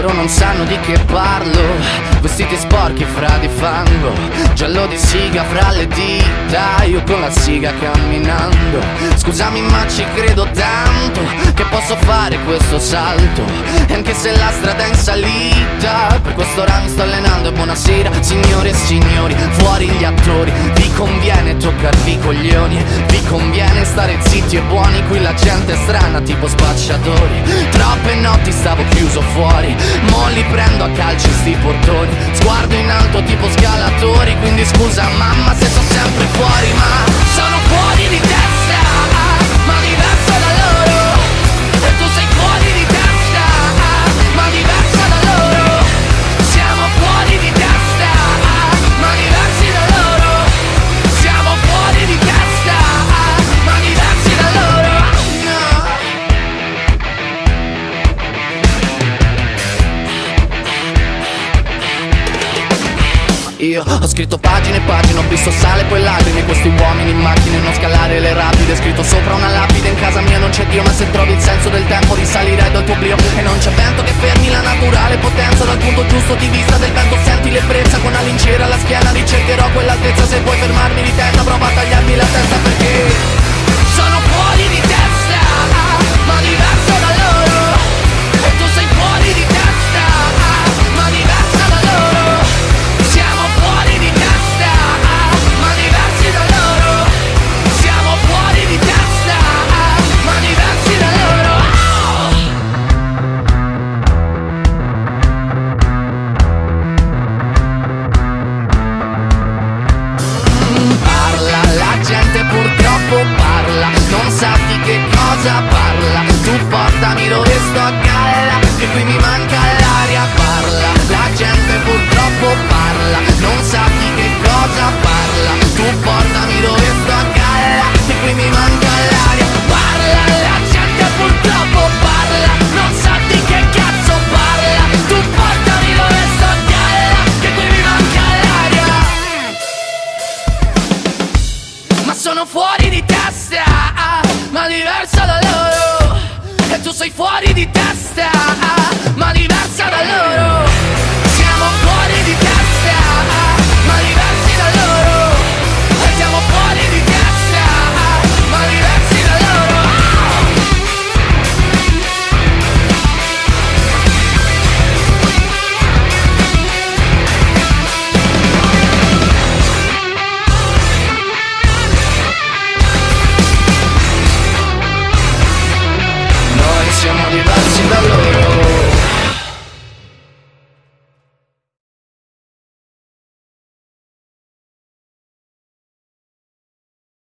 non sanno di che parlo. Vestiti sporchi fra di fango. Giallo di siga fra le dita. Io con la siga camminando. Scusami ma ci credo tanto Che posso fare questo salto. E anche se la strada è in salita Per questo ora mi sto allenando. E buonasera Signore e signori, fuori gli attori conviene toccarvi coglioni. Vi conviene stare zitti e buoni Qui la gente è strana tipo spacciatori. Troppe notti stavo chiuso fuori Mo li prendo a calci sti portoni. Sguardo in alto tipo scalatori Quindi scusa mamma se sono sempre fuori Ma Io ho scritto pagine e pagine, ho visto sale poi lacrime. Questi uomini in macchine, non scalare le rapide. Scritto sopra una lapide, in casa mia non c'è Dio Ma se trovi il senso del tempo risalirai dal tuo oblio. E non c'è vento che fermi la naturale potenza. Dal punto giusto di vista del vento senti l'ebbrezza. Con la lincera alla schiena ricercherò quell'altezza. Se vuoi fermarmi di testa prova a tagliarmi la diversa da loro E tu sei fuori di testa.